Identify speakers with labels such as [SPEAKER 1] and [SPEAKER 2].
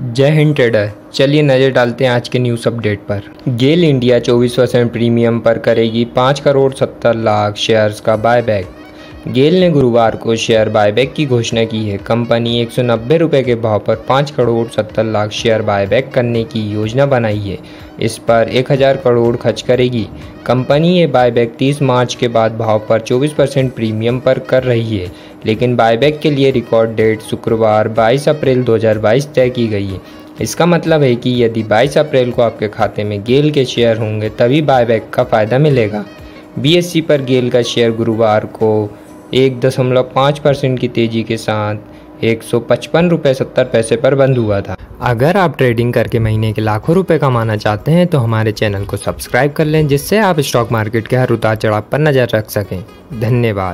[SPEAKER 1] जय हिंद ट्रेडर, चलिए नज़र डालते हैं आज के न्यूज़ अपडेट पर। गेल इंडिया 24 परसेंट प्रीमियम पर करेगी पाँच करोड़ 70 लाख शेयर्स का बायबैक गेल ने गुरुवार को शेयर बायबैक की घोषणा की है। कंपनी एक सौ के भाव पर 5 करोड़ 70 लाख शेयर बायबैक करने की योजना बनाई है। इस पर 1000 करोड़ खर्च करेगी। कंपनी ये बायबैक 30 मार्च के बाद भाव पर 24 परसेंट प्रीमियम पर कर रही है, लेकिन बायबैक के लिए रिकॉर्ड डेट शुक्रवार 22 अप्रैल 2022 तय की गई है। इसका मतलब है कि यदि 22 अप्रैल को आपके खाते में गेल के शेयर होंगे, तभी बायबैक का फ़ायदा मिलेगा। बीएससी पर गेल का शेयर गुरुवार को एक दशमलव पाँच परसेंट की तेज़ी के साथ एक सौ पचपन रुपये सत्तर पैसे पर बंद हुआ था। अगर आप ट्रेडिंग करके महीने के लाखों रुपए कमाना चाहते हैं तो हमारे चैनल को सब्सक्राइब कर लें, जिससे आप स्टॉक मार्केट के हर उतार चढ़ाव पर नज़र रख सकें। धन्यवाद।